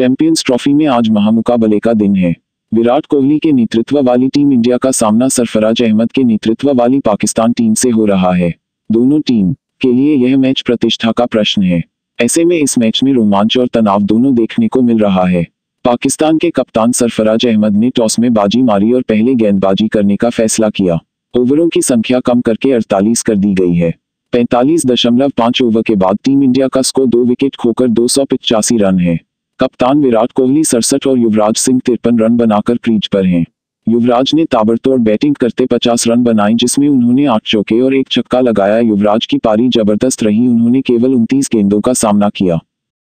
Champions trophy में आज महामुकाबले का दिन है। विराट कोहली के नेतृत्व वाली टीम इंडिया का सामना सरफराज अहमद के नेतृत्व वाली पाकिस्तान टीम से हो रहा है। दोनों टीम के लिए यह मैच प्रतिष्ठा का प्रश्न है। ऐसे में इस मैच में रोमांच और तनाव दोनों देखने को मिल रहा है। पाकिस्तान के कप्तान सरफराज अहमद ने टॉस में बाजी मारी और पहले गेंदबाजी करने का फैसला किया। ओवरों की संख्या कम करके 48 कर दी गई है। पैंतालीस दशमलव पाँच ओवर के बाद टीम इंडिया का स्कोर दो विकेट खोकर दो रन है। कप्तान विराट कोहली, सड़सठ और युवराज सिंह तिरपन रन बनाकर क्रीज पर हैं। युवराज ने ताबड़तोड़ बैटिंग करते 50 रन बनाए, जिसमें उन्होंने आठ चौके और एक छक्का लगाया। युवराज की पारी ज़बरदस्त रही, उन्होंने केवल 29 गेंदों का सामना किया।